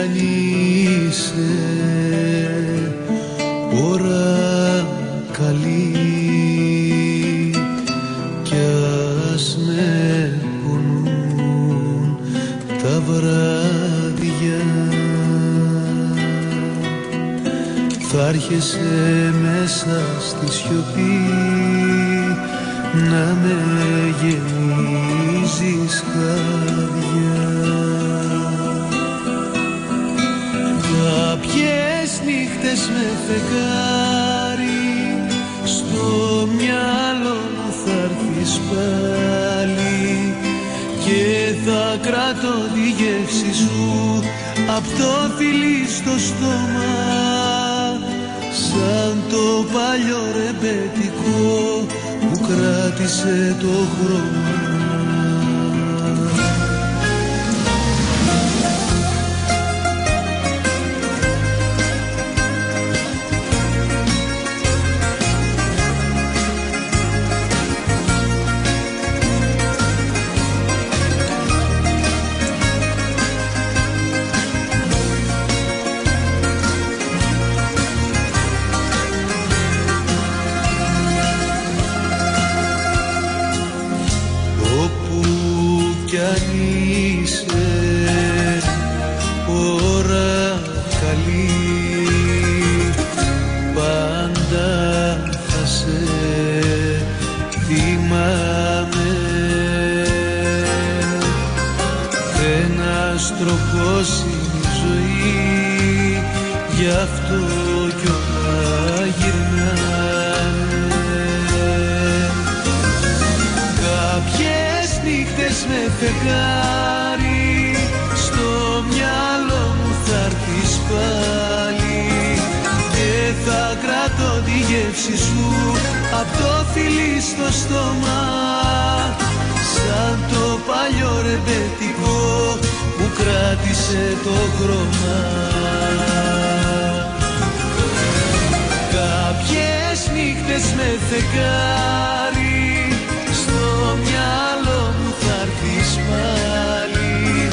αν είσαι. Ώρα καλή κι ας με πονούν τα βράδια. Θα έρχεσαι μέσα στη σιωπή να με γεμίζεις χάδια νύχτες με φεγγάρι στο μυαλό μου θα έρθεις πάλι και θα κρατώ τη γεύση σου απ' το φιλί στο στόμα. Σαν το παλιό ρεμπετικό που κράτησε το χρόνο ένας τροχός είναι η ζωή γι' αυτό κι όλα γυρνάνε. Κάποιες νύχτες με φεγγάρι στο μυαλό μου θα έρθεις πάλι και θα κρατώ τη γεύση σου απ' το φιλί στο στόμα. Σαν το παλιό ρεμπετικό που κράτησε το χρώμα. Κάποιες νύχτες με φεγγάρι στο μυαλό μου θα έρθεις πάλι.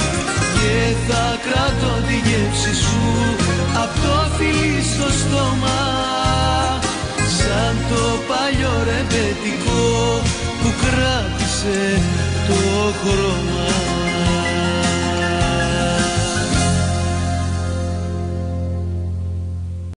Και θα κρατώ τη γεύση σου απ' το φιλί στο στόμα. Σαν το παλιό ρεμπετικό που κράτησε το χρώμα